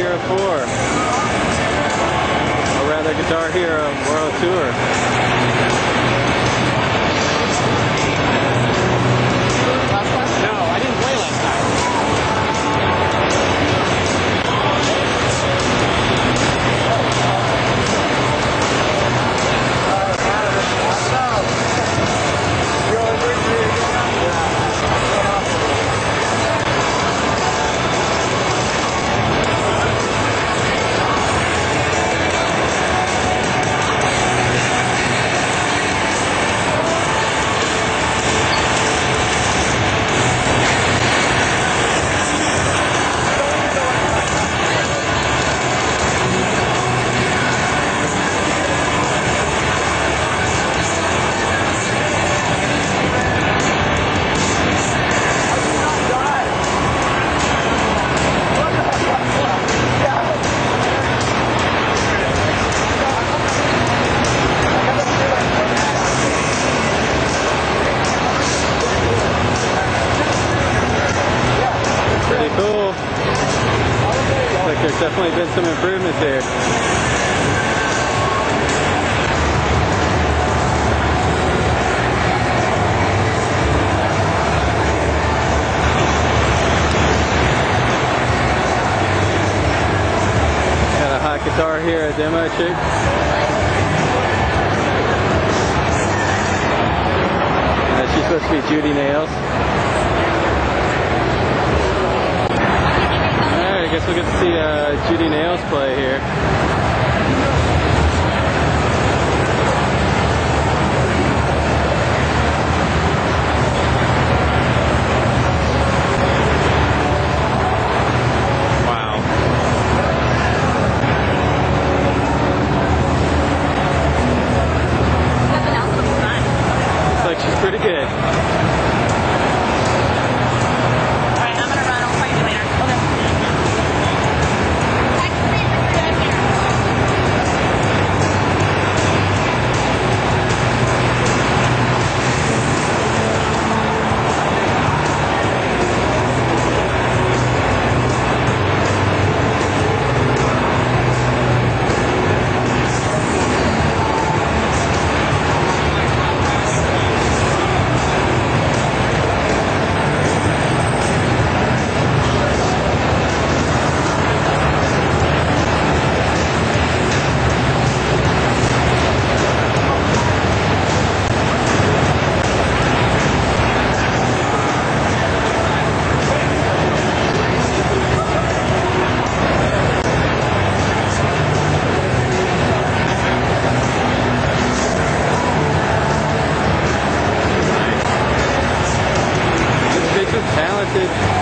Hero 4. Or rather, Guitar Hero World Tour. Definitely been some improvements here. Got a hot guitar here, a demo chick. Uh, she's supposed to be Judy Nails. We'll get to see uh, Judy Nails play here. Talented.